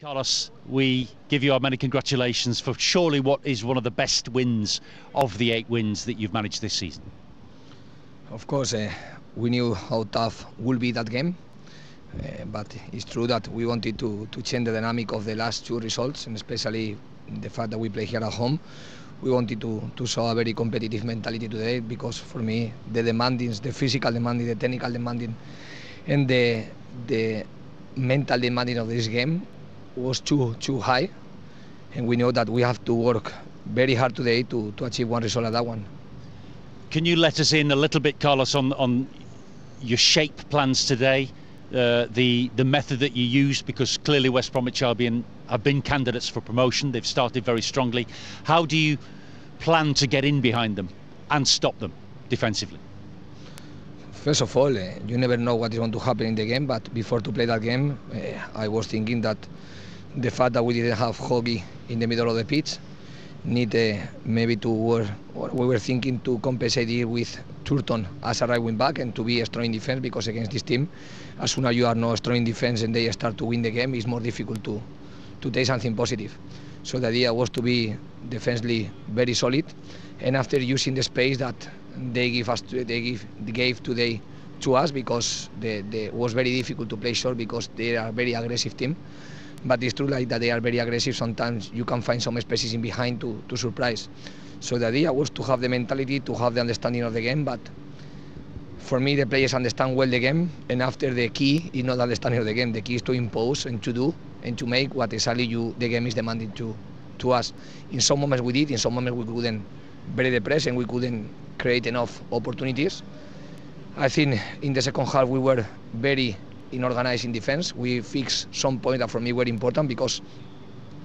Carlos, we give you our many congratulations for surely what is one of the best wins of the eight wins that you've managed this season. Of course, uh, we knew how tough will be that game, uh, but it's true that we wanted to, to change the dynamic of the last two results, and especially the fact that we play here at home. We wanted to, to show a very competitive mentality today because for me, the demanding, the physical demanding, the technical demanding, and the the mental demanding of this game was too too high, and we know that we have to work very hard today to, to achieve one result at that one. Can you let us in a little bit, Carlos, on on your shape plans today? Uh, the the method that you used because clearly West Bromwich Albion have been candidates for promotion. They've started very strongly. How do you plan to get in behind them and stop them defensively? First of all, uh, you never know what is going to happen in the game, but before to play that game, uh, I was thinking that the fact that we didn't have Hoggy in the middle of the pitch need uh, maybe to work, we were thinking to compensate it with Turton as a right wing back and to be a strong in defense because against this team, as soon as you are not strong in defense and they start to win the game, it's more difficult to to take something positive. So the idea was to be defensively very solid, and after using the space that they give us, they give they gave today to us because the was very difficult to play short because they are a very aggressive team. But it's true like that they are very aggressive. Sometimes you can find some spaces in behind to, to surprise. So the idea was to have the mentality, to have the understanding of the game, but for me the players understand well the game and after the key is not understanding of the game the key is to impose and to do and to make what exactly you the game is demanding to to us in some moments we did in some moments we couldn't the press and we couldn't create enough opportunities I think in the second half we were very inorganized in defense we fixed some points that for me were important because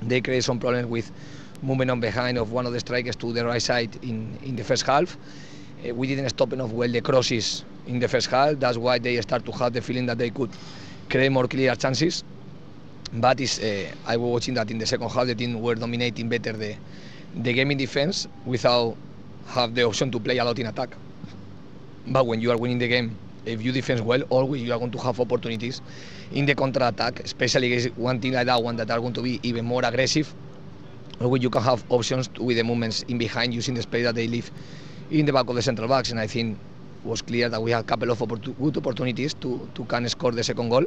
they create some problems with movement on behind of one of the strikers to the right side in, in the first half uh, we didn't stop enough well the crosses in the first half. That's why they start to have the feeling that they could create more clear chances. But uh, I was watching that in the second half the team were dominating better the the game in defense without have the option to play a lot in attack. But when you are winning the game, if you defend well, always you are going to have opportunities in the counter attack, especially against one team like that one that are going to be even more aggressive. Always you can have options with the movements in behind using the space that they leave in the back of the central backs, and I think it was clear that we had a couple of oppor- good opportunities to, to can score the second goal.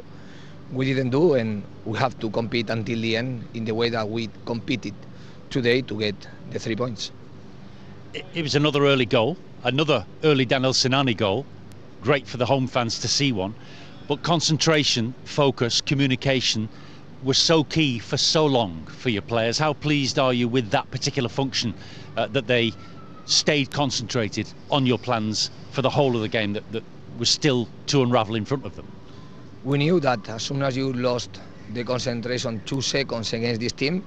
We didn't do, and we have to compete until the end in the way that we competed today to get the three points. It, it was another early goal, another early Daniel Sinani goal. Great for the home fans to see one, but concentration, focus, communication was so key for so long for your players. How pleased are you with that particular function uh, that they stayed concentrated on your plans for the whole of the game that, that was still to unravel in front of them? We knew that as soon as you lost the concentration two seconds against this team,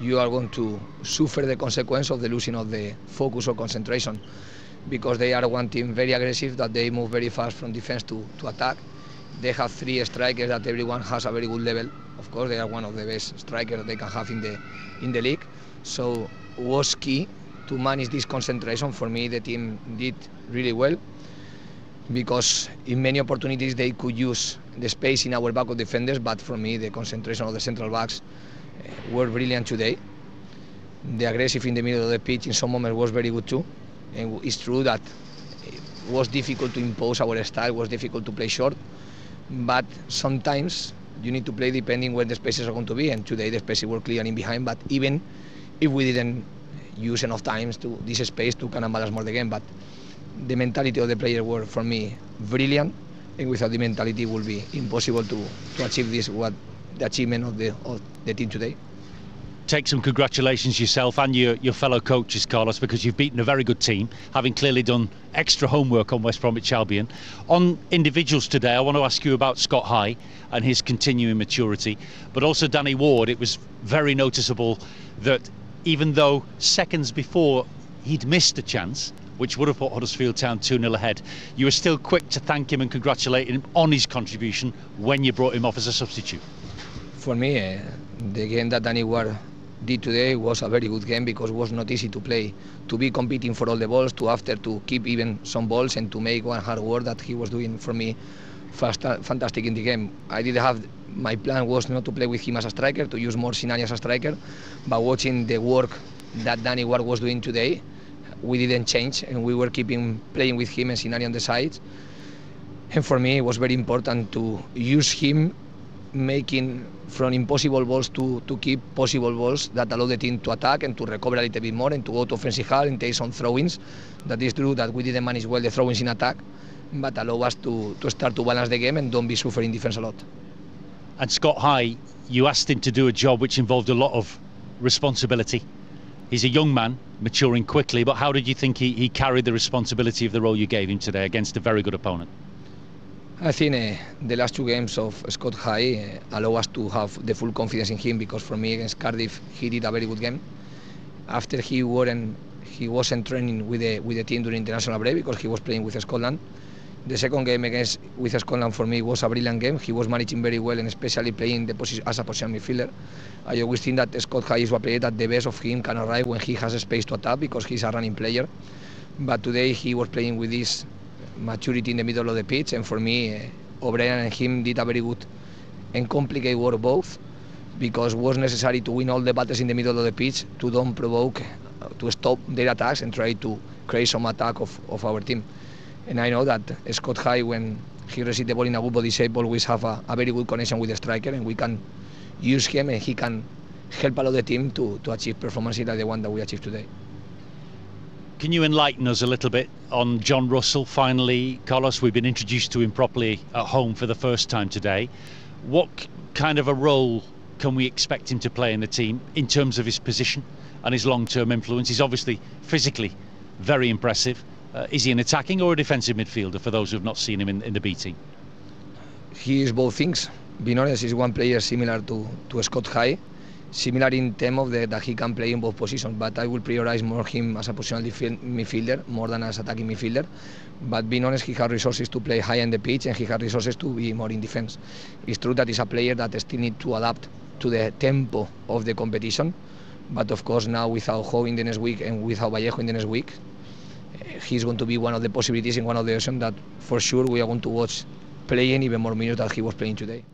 you are going to suffer the consequence of the losing of the focus or concentration because they are one team very aggressive that they move very fast from defense to, to attack. They have three strikers that everyone has a very good level. Of course, they are one of the best strikers they can have in the in the league. So was key to manage this concentration. For me, the team did really well because in many opportunities they could use the space in our back of defenders, but for me, the concentration of the central backs Uh, were brilliant today. The aggressive in the middle of the pitch in some moments was very good too. And it's true that it was difficult to impose our style, was difficult to play short, but sometimes you need to play depending where the spaces are going to be. And today the spaces were clear in behind, but even if we didn't use enough times to this space to kind of balance more the game. But the mentality of the player were for me brilliant, and without the mentality, it would be impossible to, to achieve this what the achievement of the of the team today. Take some congratulations yourself and your, your fellow coaches, Carlos, because you've beaten a very good team, having clearly done extra homework on West Bromwich Albion. On individuals today, I want to ask you about Scott High and his continuing maturity, but also Danny Ward. It was very noticeable that even though seconds before he'd missed a chance, which would have put Huddersfield Town 2 0 ahead, you were still quick to thank him and congratulate him on his contribution when you brought him off as a substitute. For me, uh, the game that Danny Ward did today was a very good game because it was not easy to play, to be competing for all the balls, to after to keep even some balls and to make one hard work that he was doing for me fast, fantastic in the game. I didn't have my plan was not to play with him as a striker, to use more Sinani as a striker, but watching the work that Danny Ward was doing today, we didn't change and we were keeping playing with him and Sinani on the sides. And for me, it was very important to use him making from impossible balls to, to keep possible balls that allow the team to attack and to recover a little bit more and to go to offensive half and take some throw-ins. That is true that we didn't manage well the throw-ins in attack, but allow us to, to start to balance the game and don't be suffering defense a lot. And Scott High, you asked him to do a job which involved a lot of responsibility. He's a young man, maturing quickly, but how did you think he, he carried the responsibility of the role you gave him today against a very good opponent? I think uh, the last two games of Scott High uh, allow us to have the full confidence in him because for me against Cardiff he did a very good game. After he weren't he wasn't training with the with the team during international break because he was playing with Scotland. The second game against with Scotland for me was a brilliant game. He was managing very well and especially playing the position as a position midfielder. I always think that Scott High is a player that the best of him can arrive when he has space to attack because he's a running player. But today he was playing with this maturity in the middle of the pitch, and for me, uh, O'Brien and him did a very good and complicated work both, because it was necessary to win all the battles in the middle of the pitch to don't provoke, uh, to stop their attacks and try to create some attack of, of our team. And I know that Scott High, when he receives the ball in a good body shape, always have a, a very good connection with the striker, and we can use him, and he can help a lot the team to, to achieve performances like the one that we achieved today. Can you enlighten us a little bit on John Russell? Finally, Carlos, we've been introduced to him properly at home for the first time today. What kind of a role can we expect him to play in the team in terms of his position and his long-term influence? He's obviously physically very impressive. Uh, is he an attacking or a defensive midfielder for those who have not seen him in, in the B team? He is both things. Being honest, he's one player similar to, to Scott High similar in terms of the, that he can play in both positions. But I will prioritize more him as a positional midfielder more than as attacking midfielder. But being honest, he has resources to play high in the pitch and he has resources to be more in defence. It's true that he's a player that still needs to adapt to the tempo of the competition. But of course, now without Ho in the next week and without Vallejo in the next week, eh, he's going to be one of the possibilities in one of the options that for sure we are going to watch playing even more minutes than he was playing today.